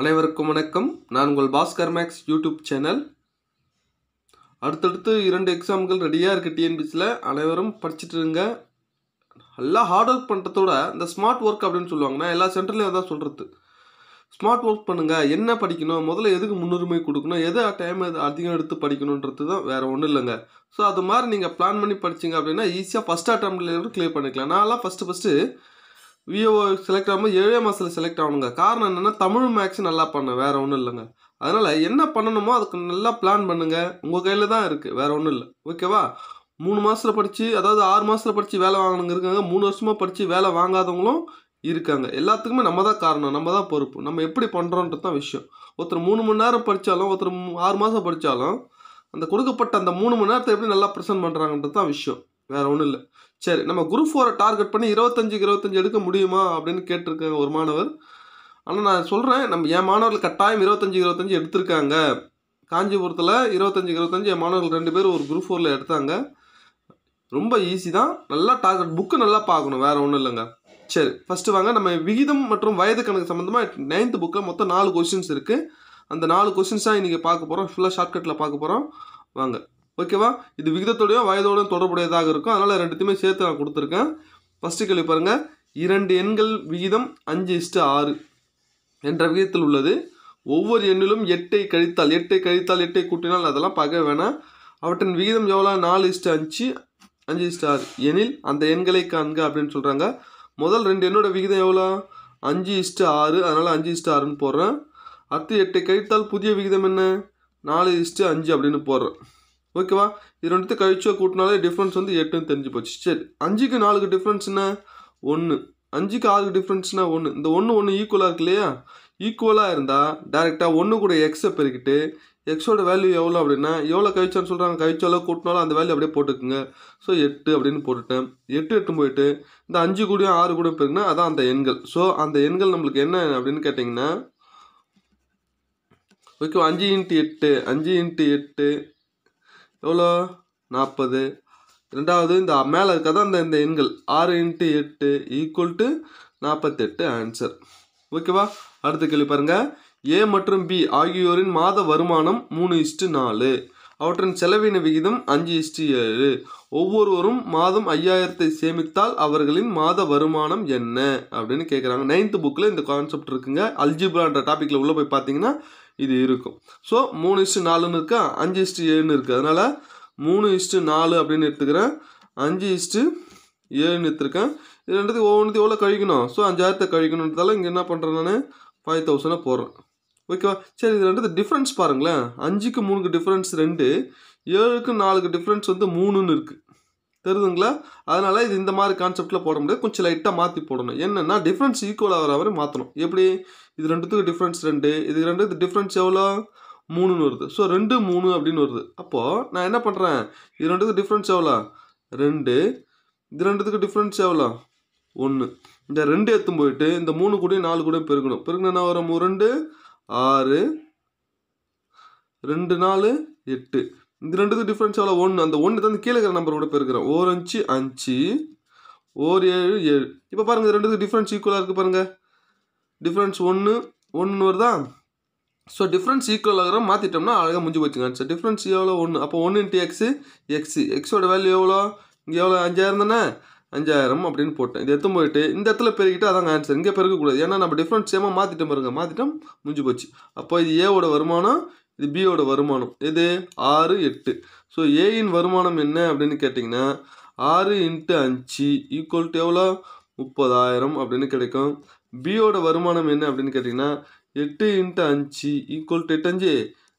அனைவருக்கும் வணக்கம். நான் உங்கள் பாஸ்கர் மேக்ஸ் யூடியூப் சேனல். அடுத்தடுத்து இரண்டு எக்ஸாம்கள் ரெடியாக இருக்குது டிஎன்பிசியில் அனைவரும் படிச்சுட்டு இருங்க. நல்லா ஹார்ட் ஒர்க் பண்ணுறதோட இந்த ஸ்மார்ட் ஒர்க் அப்படின்னு சொல்லுவாங்கன்னா எல்லா சென்டர்லையும் அதான் சொல்கிறது ஸ்மார்ட் ஒர்க் பண்ணுங்கள் என்ன படிக்கணும்? முதல்ல எதுக்கு முன்னுரிமை கொடுக்கணும்? எது டைம் எது அதிகம் எடுத்து படிக்கணுன்றது தான் வேறு ஒன்றும் இல்லைங்க. ஸோ அது மாதிரி நீங்கள் பிளான் பண்ணி படிச்சீங்க அப்படின்னா ஈஸியாக ஃபஸ்ட் அட்டம்ப்ட்லேருந்து கிளியர் பண்ணிக்கலாம். நான்லாம் ஃபஸ்ட்டு ஃபஸ்ட்டு விஓ செலக்ட் ஆகும்போது ஏழே மாதத்தில் செலக்ட் ஆகணுங்க. காரணம் என்னென்னா தமிழ் மேக்ஸ் நல்லா பண்ணேன் வேறு ஒன்றும் இல்லைங்க. அதனால் என்ன பண்ணணுமோ அதுக்கு நல்லா பிளான் பண்ணுங்கள் உங்கள் கையில் தான் இருக்குது வேறு ஒன்றும் இல்லை. ஓகேவா மூணு மாதத்தில் படித்து அதாவது ஆறு மாதத்தில் படித்து வேலை வாங்கணுங்க இருக்காங்க. மூணு வருஷமாக படித்து வேலை வாங்காதவங்களும் இருக்காங்க. எல்லாத்துக்குமே நம்ம தான் காரணம் நம்ம தான் பொறுப்பு. நம்ம எப்படி பண்ணுறோன்றது தான் விஷயம். ஒருத்தர் மூணு மணி நேரம் படித்தாலும் ஒருத்தர் ஆறு மாதம் படித்தாலும் அந்த கொடுக்கப்பட்ட அந்த மூணு மணி நேரத்தை எப்படி நல்லா ப்ரெசென்ட் பண்ணுறாங்கன்றது தான் விஷயம். வேறு ஒன்றும் இல்லை. சரி நம்ம குரூப் ஃபோரை டார்கெட் பண்ணி இருபத்தஞ்சுக்கு இருபத்தஞ்சு எடுக்க முடியுமா அப்படின்னு கேட்டிருக்காங்க ஒரு மாணவர். ஆனால் நான் சொல்கிறேன் நம்ம என் மாணவர்கள் கட்டாயம் இருபத்தஞ்சு இருபத்தஞ்சு எடுத்திருக்காங்க. காஞ்சிபுரத்தில் இருபத்தஞ்சு இருபத்தஞ்சு என் மாணவர்கள் ரெண்டு பேரும் ஒரு குரூப் ஃபோரில் எடுத்தாங்க. ரொம்ப ஈஸி தான். நல்லா டார்கெட் புக்கு நல்லா பார்க்கணும் வேறு ஒன்றும் இல்லைங்க. சரி ஃபஸ்ட்டு வாங்க நம்ம விகிதம் மற்றும் வயது கணக்கு சம்மந்தமாக நைன்த்து புக்கில் மொத்தம் நாலு கொஷின்ஸ் இருக்குது அந்த நாலு கொஷின்ஸ் தான் இன்றைக்கி பார்க்க போகிறோம் ஃபுல்லாக ஷார்ட்கட்டில் பார்க்க போகிறோம் வாங்க. ஓகேவா? இது விகிதத்தோடையும் வயதோடையும் தொடர்புடையதாக இருக்கும். அதனால் ரெண்டுத்தையுமே சேர்த்து நான் கொடுத்துருக்கேன். ஃபஸ்ட்டு கேள்வி பாருங்கள் இரண்டு எண்கள் விகிதம் அஞ்சு இஸ்ட்டு ஆறு என்ற விகிதத்தில் உள்ளது. ஒவ்வொரு எண்ணிலும் எட்டை கழித்தால் எட்டை கழித்தால் எட்டை கூட்டினால் அதெல்லாம் பார்க்க வேணாம். அவற்றின் விகிதம் எவ்வளோ நாலு இஸ்ட்டு அஞ்சு அஞ்சு இஸ்ட்டு ஆறு. எனில் அந்த எண்களை காண்க அப்படின்னு சொல்கிறாங்க முதல் ரெண்டு எண்ணோட விகிதம் எவ்வளோ அஞ்சு இஸ்ட்டு ஆறு. அதனால் அஞ்சு இஸ்ட்டு ஆறுன்னு போடுறேன். அடுத்து எட்டை கழித்தால் புதிய விகிதம் என்ன? நாலு இஸ்ட்டு அஞ்சு அப்படின்னு போடுறேன். ஓகேவா? இது ரெண்டுத்து கழிச்சோ கூட்டினாலே டிஃப்ரென்ஸ் வந்து எட்டுன்னு தெரிஞ்சு போச்சு. சரி அஞ்சுக்கு நாலுக்கு டிஃப்ரென்ஸ் என்ன? ஒன்று அஞ்சுக்கு ஆறுக்கு டிஃப்ரென்ஸ்னா ஒன்று இந்த ஒன்று ஒன்று ஈக்குவலாக இருக்கு இல்லையா? ஈக்குவலாக இருந்தால் டேரெக்டாக ஒன்று கூட எக்ஸை பெருக்கிட்டு எக்ஸோட வேல்யூ எவ்வளோ அப்படின்னா எவ்வளோ கழிச்சான்னு சொல்கிறாங்க கழிச்சாலோ கூட்டினாலும் அந்த வேல்யூ அப்படியே போட்டுக்குங்க. ஸோ எட்டு அப்படின்னு போட்டுட்டேன். எட்டு எட்டு போயிட்டு இந்த அஞ்சு கூடயும் ஆறு கூட பெருக்குனா அதான் அந்த எண்கள். ஸோ அந்த எண்கள் நம்மளுக்கு என்ன அப்படின்னு கேட்டிங்கன்னா ஓகே அஞ்சு இன்ட்டு எட்டு அஞ்சு இன்ட்டு எட்டு எவ்வளோ? நாற்பது. ரெண்டாவது இந்த மேலே இருக்கதான் அந்த இந்த எண்கள். ஆறு இன்ட்டு எட்டு ஈக்குவல் டு நாற்பத்தெட்டு ஆன்சர் ஓகேவா அடுத்த கேள்வி பாருங்க. ஏ மற்றும் பி ஆகியோரின் மாத வருமானம் மூணு இஷ்டு நாலு. அவற்றின் செலவின விகிதம் அஞ்சு இஷ்டு ஏழு. ஒவ்வொருவரும் மாதம் ஐயாயிரத்தை சேமித்தால் அவர்களின் மாத வருமானம் என்ன? அப்படின்னு கேட்குறாங்க நைன்த்து புக்கில் இந்த கான்செப்ட் இருக்குங்க. அல்ஜிப்ரான்ற டாப்பிக்கில் உள்ளே போய் பார்த்தீங்கன்னா இது இருக்கும். ஸோ மூணு இஸ்ட்டு நாலுன்னு இருக்கா? அஞ்சு இஸ்ட்டு ஏழுன்னு இருக்குது அதனால் மூணு இஸ்ட்டு நாலு அப்படின்னு எடுத்துக்கிறேன். அஞ்சு இஸ்ட்டு ஏழுன்னு எடுத்துருக்கேன். இது ரெண்டுத்துக்கு ஒவ்வொன்றுத்தையும் எவ்வளோ கழிக்கணும்? ஸோ அஞ்சாயிரத்தை கழிக்கணுன்றதால இங்கே என்ன பண்ணுறேன் நான்? ஃபைவ் தௌசண்டை போடுறேன். ஓகேவா சரி இது ரெண்டுத்து டிஃப்ரென்ஸ் பாருங்களேன். அஞ்சுக்கு மூணுக்கு டிஃப்ரென்ஸ் ரெண்டு. ஏழுக்கு நாலுக்கு டிஃப்ரென்ஸ் வந்து மூணுன்னு இருக்குது தெரியுதுங்களா அதனால் இது இந்த மாதிரி கான்செப்டில் போட முடியாது. கொஞ்சம் லைட்டாக மாற்றி போடணும். என்னென்னா டிஃப்ரென்ஸ் ஈக்குவல் ஆகிற மாதிரி மாற்றணும் எப்படி? இது ரெண்டுத்துக்கு டிஃப்ரென்ஸ் ரெண்டு. இது ரெண்டுத்துக்கு டிஃப்ரென்ஸ் எவ்வளோ? மூணுன்னு வருது. ஸோ ரெண்டு மூணு அப்படின்னு வருது. அப்போது நான் என்ன பண்ணுறேன் இது ரெண்டுத்துக்கு டிஃப்ரென்ஸ் எவ்வளோ? ரெண்டு. இது ரெண்டுத்துக்கு டிஃப்ரென்ஸ் எவ்வளோ? ஒன்று இந்த ரெண்டு எடுத்து போயிட்டு இந்த மூணு கூடயும் நாலு கூட பெருக்கணும். பெருக்கணும் என்ன வரும்? ரெண்டு ஆறு. ரெண்டு நாலு எட்டு. இந்த ரெண்டுக்கும் டிஃப்ரென்ஸ் எவ்வளோ ஒன்று அந்த ஒன்று தான் கீழே இருக்கிற நம்பர் கூட பெருக்கிறோம் ஓர் அஞ்சு அஞ்சு. ஓர் ஏழு ஏழு. இப்போ பாருங்கள் இது ரெண்டுத்துக்கு டிஃப்ரென்ஸ் ஈக்குவலாக இருக்குது பாருங்கள் டிஃப்ரென்ஸ் ஒன்று ஒன்று வருதா? ஸோ டிஃப்ரென்ஸ் ஈக்குவல் ஆகிற மாற்றிட்டோம்னா அழகாக முடிஞ்சு போச்சுங்க. ஆன்சர் டிஃப்ரென்ஸ் எவ்வளோ ஒன்று அப்போ ஒன்று இன்ட்டு எக்ஸு எக்ஸு எக்ஸோட வேல்யூ எவ்வளோ? இங்கே எவ்வளோ அஞ்சாயிரம் தானே? அஞ்சாயிரம் அப்படின்னு போட்டேன். இது எத்தும் போயிட்டு இந்த இடத்துல பெருக்கிட்டு அதாங்க ஆன்சர் இங்கே பெருக்கக்கூடாது ஏன்னா நம்ம டிஃப்ரென்ஸ் சேமாக மாற்றிட்டோம் பாருங்க. மாற்றிட்டோம் முடிஞ்சு போச்சு. அப்போ இது ஏவோட வருமானம் இது பியோட வருமானம். எது ஆறு எட்டு. ஸோ ஏயின் வருமானம் என்ன அப்படின்னு கேட்டிங்கன்னா ஆறு இன்ட்டு அஞ்சு ஈக்குவல் டு எவ்வளோ? முப்பதாயிரம் அப்படின்னு கிடைக்கும். பியோட வருமானம் என்ன அப்படின்னு கேட்டிங்கன்னா எட்டு இன்ட்டு அஞ்சு ஈக்குவல் டு எட்டு அஞ்சு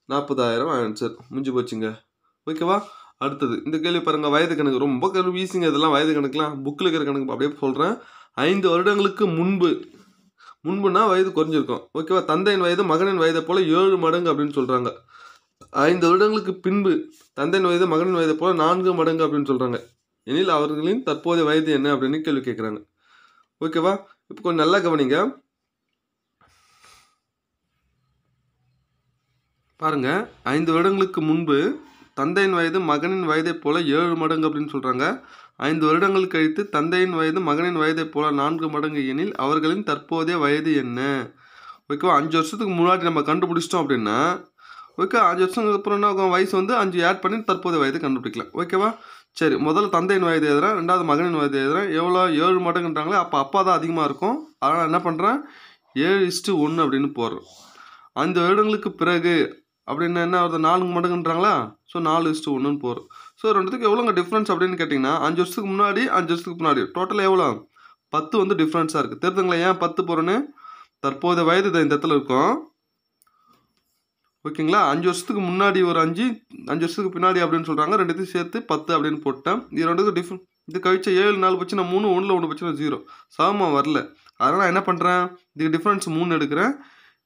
நாற்பதாயிரம் ஆன்சர் முடிஞ்சு போச்சுங்க. ஓகேவா அடுத்தது இந்த கேள்வி பாருங்கள் வயது கணக்கு. ரொம்ப கரு ஈஸிங்க இதெல்லாம் வயது கணக்குலாம் புக்கில் இருக்கிற கணக்கு அப்படியே சொல்கிறேன் ஐந்து வருடங்களுக்கு முன்பு முன்புனா வயது குறைஞ்சிருக்கும். ஓகேவா? தந்தையின் வயது மகனின் வயதை போல ஏழு மடங்கு அப்படின்னு சொல்கிறாங்க ஐந்து வருடங்களுக்கு பின்பு தந்தையின் வயது மகனின் வயதை போல நான்கு மடங்கு அப்படின்னு சொல்கிறாங்க எனில் அவர்களின் தற்போதைய வயது என்ன அப்படின்னு கேள்வி கேட்குறாங்க ஓகேவா? இப்போ கொஞ்சம் நல்லா கவனிங்க. பாருங்க. ஐந்து வருடங்களுக்கு முன்பு தந்தையின் வயது மகனின் வயதைப் போல ஏழு மடங்கு அப்படின்னு சொல்கிறாங்க ஐந்து வருடங்கள் கழித்து தந்தையின் வயது மகனின் வயதைப் போல நான்கு மடங்கு எனில் அவர்களின் தற்போதைய வயது என்ன? ஓகேவா? அஞ்சு வருஷத்துக்கு முன்னாடி நம்ம கண்டுபிடிச்சிட்டோம் அப்படின்னா ஓகே அஞ்சு வருஷத்துக்கு அப்புறம் என்ன வயசு வந்து அஞ்சு ஆட் பண்ணி தற்போதைய வயது கண்டுபிடிக்கலாம். ஓகேவா? சரி முதல்ல தந்தையின் வயது எழுதுறேன் ரெண்டாவது மகனின் வயது எழுதுறேன் எவ்வளோ ஏழு மடங்குன்றாங்களே அப்போ அப்பா தான் அதிகமாக இருக்கும். அதனால் என்ன பண்ணுறேன் ஏழு இஸ்ட்டு ஒன்று அப்படின்னு போடுறோம். அந்த வருடங்களுக்கு பிறகு அப்படின்னு என்ன வருது நாலு மடங்குன்றாங்களா? ஸோ நாலு இஸ்ட்டு ஒன்றுன்னு போகிறோம் ஸோ ரெண்டுத்துக்கு எவ்வளோங்க டிஃப்ரென்ஸ் அப்படின்னு கேட்டிங்கன்னா அஞ்சு வருஷத்துக்கு முன்னாடி அஞ்சு வருஷத்துக்கு முன்னாடி டோட்டலாக எவ்வளோ பத்து வந்து டிஃப்ரென்ஸாக இருக்குது தெரிஞ்சுங்களா ஏன் பத்து போகிறேன்னு தற்போதைய வயது இந்த இடத்துல இருக்கும். ஓகேங்களா? அஞ்சு வருஷத்துக்கு முன்னாடி ஒரு அஞ்சு அஞ்சு வருஷத்துக்கு பின்னாடி அப்படின்னு சொல்கிறாங்க ரெண்டுத்தையும் சேர்த்து பத்து அப்படின்னு போட்டேன். இது ரெண்டுக்கும் டிஃப்ரெண்ட் இது கழிச்ச ஏழு நாலு பட்சம் நான் மூணு ஒன்றில் ஒன்று பட்சம் ஜீரோ சமமாக வரல. அதனால் நான் என்ன பண்ணுறேன் இதுக்கு டிஃப்ரென்ஸ் மூணு எடுக்கிறேன்.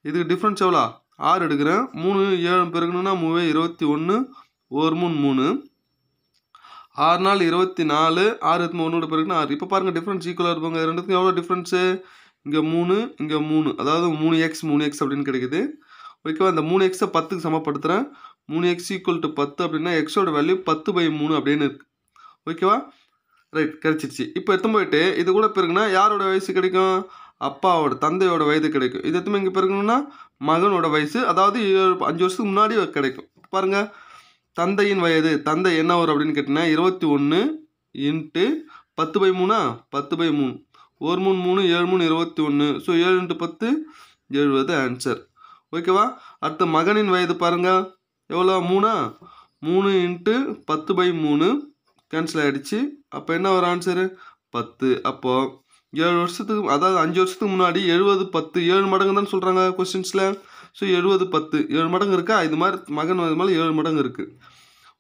இதுக்கு டிஃப்ரென்ஸ் எவ்வளோ? ஆறு எடுக்கிறேன். மூணு ஏழு பெருக்கணும்னா மூணு இருபத்தி ஒன்று ஒரு மூணு மூணு. ஆறு நாள் இருபத்தி நாலு ஆறு இருபத்தி மூணோட பிறகுனா ஆறு. இப்போ பாருங்கள் டிஃப்ரென்ஸ் ஈக்குவலாக இருப்பாங்க ரெண்டுத்துக்கும் எவ்வளோ டிஃப்ரென்ஸு இங்கே மூணு இங்கே மூணு. அதாவது மூணு எக்ஸ் மூணு எக்ஸ் அப்படின்னு கிடைக்குது. ஓகேவா? இந்த மூணு எக்ஸை பத்துக்கு சமப்படுத்துகிறேன் மூணு எக்ஸ் ஈக்குவல் டு பத்து அப்படின்னா எக்ஸோட வேல்யூ பத்து பை மூணு அப்படின்னு இருக்குது ஓகேவா? ரைட் கிடச்சிருச்சு. இப்போ எத்தனை போயிட்டு இது கூட பிறகுனா யாரோட வயசு கிடைக்கும்? அப்பாவோட தந்தையோட வயது கிடைக்கும். இது எத்தனை இங்கே பிறகுனா மகனோட வயசு அதாவது ஏழு அஞ்சு வருஷத்துக்கு முன்னாடி கிடைக்கும். பாருங்கள் தந்தையின் வயது தந்தை என்ன வரும் அப்படின்னு கேட்டிங்கன்னா இருபத்தி ஒன்று இன்ட்டு பத்து பை மூணா? பத்து பை மூணு. ஒரு மூணு மூணு ஏழு மூணு இருபத்தி ஒன்று ஸோ ஏழு இன்ட்டு பத்து எழுபது ஆன்சர் ஓகேவா அடுத்த மகனின் வயது பாருங்கள் எவ்வளோ? மூணா? மூணு இன்ட்டு பத்து பை மூணு. கேன்சல் ஆகிடுச்சு அப்போ என்ன ஒரு ஆன்சரு பத்து. அப்போது ஏழு வருஷத்துக்கு அதாவது அஞ்சு வருஷத்துக்கு முன்னாடி எழுபது பத்து ஏழு மடங்கு தான் சொல்கிறாங்க கொஸ்டின்ஸில் ஸோ எழுபது பத்து. ஏழு மடங்கு இருக்கா? இது மாதிரி மகன் இது மேலே ஏழு மடங்கு இருக்குது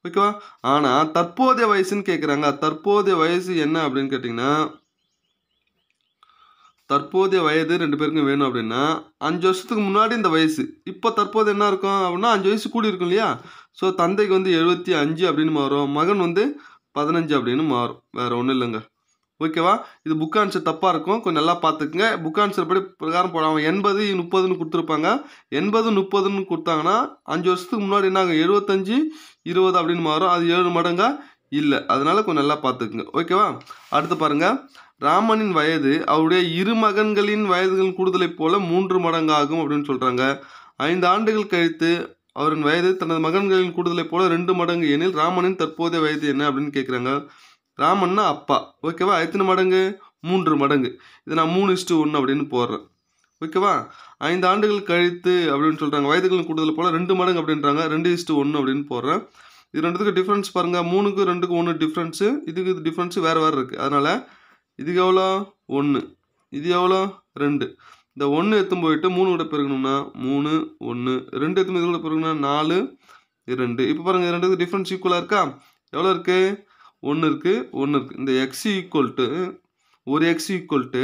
ஓகேவா ஆனால் தற்போதைய வயசுன்னு கேட்குறாங்க தற்போதைய வயசு என்ன அப்படின்னு கேட்டிங்கன்னா தற்போதைய வயது ரெண்டு பேருக்கும் வேணும் அப்படின்னா அஞ்சு வருஷத்துக்கு முன்னாடி இந்த வயசு. இப்போ தற்போது என்ன இருக்கும் அப்படின்னா அஞ்சு வயசு கூடி இருக்கும் இல்லையா? ஸோ தந்தைக்கு வந்து எழுபத்தி அஞ்சு அப்படின்னு மாறும். மகன் வந்து பதினஞ்சு அப்படின்னு மாறும். வேறு ஒன்றும் இல்லைங்க. ஓகேவா? இது புக் ஆன்சர் தப்பாக இருக்கும். கொஞ்சம் நல்லா பார்த்துக்குங்க. புக் ஆன்சர் படி பிரகாரம் போடாமல் எண்பது முப்பதுன்னு கொடுத்துருப்பாங்க. எண்பது முப்பதுன்னு கொடுத்தாங்கன்னா அஞ்சு வருஷத்துக்கு முன்னாடி என்ன ஆகும் எழுபத்தஞ்சு இருபது அப்படின்னு மாறும். அது ஏழு மடங்கா? இல்லை. அதனால் கொஞ்சம் நல்லா பார்த்துக்குங்க. ஓகேவா? அடுத்து பாருங்க. ராமனின் வயது அவருடைய இரு மகன்களின் வயதுகள் கூடுதலை போல மூன்று மடங்காகும் அப்படின்னு சொல்கிறாங்க ஐந்து ஆண்டுகள் கழித்து அவரின் வயது தனது மகன்களின் கூடுதலை போல ரெண்டு மடங்கு. எனில் ராமனின் தற்போதைய வயது என்ன அப்படின்னு கேட்குறாங்க ராமன்னா அப்பா. ஓகேவா? எத்தனை மடங்கு? மூன்று மடங்கு. இதை நான் மூணு இஸ்ட்டு ஒன்று அப்படின்னு போடுறேன். ஓகேவா? ஐந்து ஆண்டுகள் கழித்து அப்படின்னு சொல்கிறாங்க வயதுகளின் கூடுதல் போல் ரெண்டு மடங்கு அப்படின்றாங்க. ரெண்டு இஸ்ட்டு ஒன்று அப்படின்னு போடுறேன். இது ரெண்டுத்துக்கு டிஃப்ரென்ஸ் பாருங்கள் மூணுக்கு ரெண்டுக்கு ஒன்று டிஃப்ரென்ஸு இதுக்கு இது டிஃப்ரென்ஸு வேறு வேறு இருக்குது அதனால் இதுக்கு எவ்வளோ? ஒன்று இது எவ்வளோ? ரெண்டு. இந்த ஒன்று எத்தும் போயிட்டு மூணு கூட பெருக்கணும்னா மூணு ஒன்று ரெண்டு எத்தும் இது கூட பெருக்கணும்னா நாலு ரெண்டு இப்போ பாருங்கள் ரெண்டுக்கு டிஃப்ரென்ஸ் ஈக்குவலாக இருக்கா? எவ்வளோ இருக்குது ஒன்று இருக்குது ஒன்று இருக்குது இந்த எக்ஸ் ஈக்குவல் டு ஒரு எக்ஸ் ஈக்குவல் டு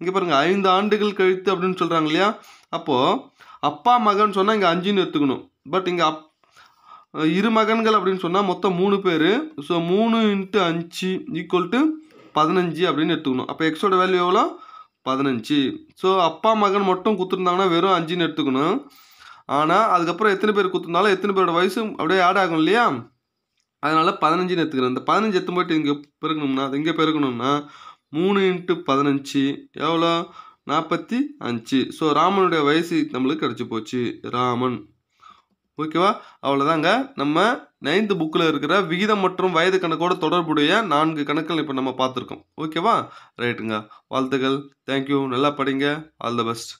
இங்கே பாருங்கள் ஐந்து ஆண்டுகள் கழித்து அப்படின்னு சொல்கிறாங்க இல்லையா? அப்போது அப்பா மகன் சொன்னால் இங்கே அஞ்சுன்னு எடுத்துக்கணும். பட் இங்கே அப் இரு மகன்கள் அப்படின்னு சொன்னால் மொத்தம் மூணு பேர். ஸோ மூணு இன்ட்டு அஞ்சு ஈக்குவல் டு பதினஞ்சு அப்படின்னு எடுத்துக்கணும். அப்போ எக்ஸோட வேல்யூ எவ்வளோ? பதினஞ்சு. ஸோ அப்பா மகன் மட்டும் கொடுத்துருந்தாங்கன்னா வெறும் அஞ்சுன்னு எடுத்துக்கணும். ஆனால் அதுக்கப்புறம் எத்தனை பேர் கொடுத்துருந்தாலும் எத்தனை பேரோட வயசு அப்படியே ஆட் ஆகும் இல்லையா? அதனால் பதினஞ்சுன்னு எடுத்துக்கிறேன். இந்த பதினஞ்சு எத்தனை போயிட்டு இங்கே பெருக்கணும்னா அது இங்கே பெருக்கணும்னா மூணு இன்ட்டு பதினஞ்சு எவ்வளோ? நாற்பத்தி அஞ்சு. ஸோ ராமனுடைய வயசு நம்மளுக்கு கிடச்சி போச்சு. ராமன். ஓகேவா? அவ்வளோதாங்க. நம்ம நைன்த்து புக்கில் இருக்கிற விகிதம் மற்றும் வயது கணக்கோட தொடர்புடைய நான்கு கணக்குகள் இப்போ நம்ம பார்த்துருக்கோம். ஓகேவா? ரைட்டுங்க வாழ்த்துக்கள். தேங்க்யூ நல்லா படிங்க. All the best